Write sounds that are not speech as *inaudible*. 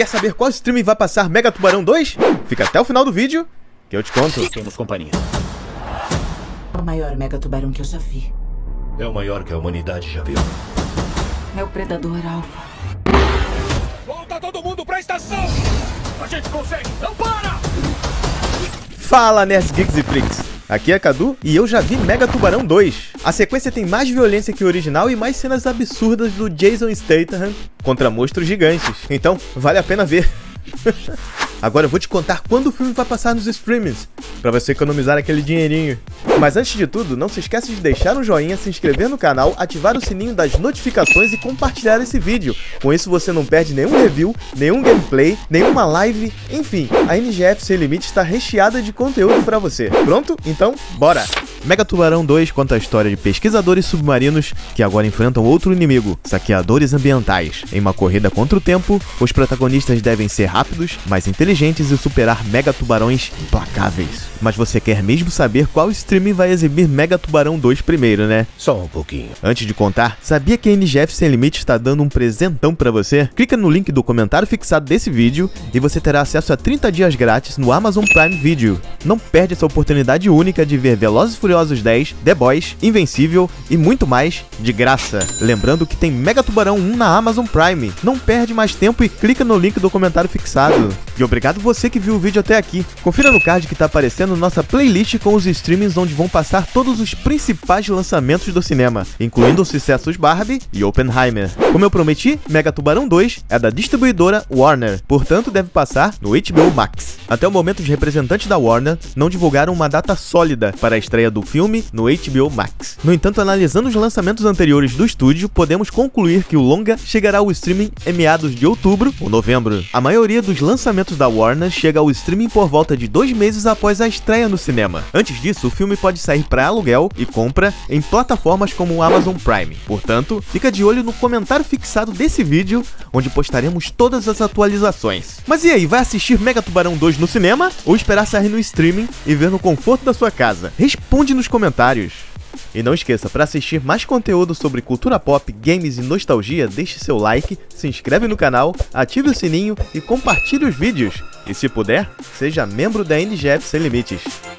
Quer saber qual streaming vai passar Mega Tubarão 2? Fica até o final do vídeo que eu te conto. Temos companhia. O maior mega tubarão que eu já vi. É o maior que a humanidade já viu. É o predador alfa. Volta todo mundo pra estação! A gente consegue! Não para! Fala, Nerds, Geeks e Freaks! Aqui é Cadu e eu já vi Mega Tubarão 2. A sequência tem mais violência que o original e mais cenas absurdas do Jason Statham contra monstros gigantes. Então, vale a pena ver. *laughs* Agora eu vou te contar quando o filme vai passar nos streamings, para você economizar aquele dinheirinho. Mas antes de tudo, não se esqueça de deixar um joinha, se inscrever no canal, ativar o sininho das notificações e compartilhar esse vídeo. Com isso você não perde nenhum review, nenhum gameplay, nenhuma live, enfim, a NGF Sem Limite está recheada de conteúdo para você. Pronto? Então, bora! Mega Tubarão 2 conta a história de pesquisadores submarinos que agora enfrentam outro inimigo, saqueadores ambientais. Em uma corrida contra o tempo, os protagonistas devem ser rápidos, mais inteligentes e superar mega tubarões implacáveis. Mas você quer mesmo saber qual streaming vai exibir Mega Tubarão 2 primeiro, né? Só um pouquinho. Antes de contar, sabia que a NGF Sem Limite está dando um presentão para você? Clica no link do comentário fixado desse vídeo e você terá acesso a 30 dias grátis no Amazon Prime Video. Não perde essa oportunidade única de ver Velozes e Furiosos 10, The Boys, Invencível e muito mais de graça. Lembrando que tem Mega Tubarão 1 na Amazon Prime. Não perde mais tempo e clica no link do comentário fixado. E obrigado você que viu o vídeo até aqui. Confira no card que está aparecendo nossa playlist com os streamings onde vão passar todos os principais lançamentos do cinema, incluindo os sucessos Barbie e Oppenheimer. Como eu prometi, Mega Tubarão 2 é da distribuidora Warner, portanto deve passar no HBO Max. Até o momento, os representantes da Warner não divulgaram uma data sólida para a estreia do filme no HBO Max. No entanto, analisando os lançamentos anteriores do estúdio, podemos concluir que o longa chegará ao streaming em meados de outubro ou novembro. A maioria dos lançamentos da Warner chega ao streaming por volta de dois meses após a estreia no cinema. Antes disso, o filme pode sair para aluguel e compra em plataformas como o Amazon Prime. Portanto, fica de olho no comentário fixado desse vídeo, onde postaremos todas as atualizações. Mas e aí, vai assistir Mega Tubarão 2 no cinema ou esperar sair no streaming e ver no conforto da sua casa? Responde nos comentários. E não esqueça, para assistir mais conteúdo sobre cultura pop, games e nostalgia, deixe seu like, se inscreve no canal, ative o sininho e compartilhe os vídeos. E se puder, seja membro da NGF Sem Limites.